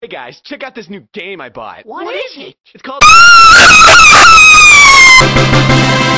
Hey guys, check out this new game I bought. what, what is it? It's called...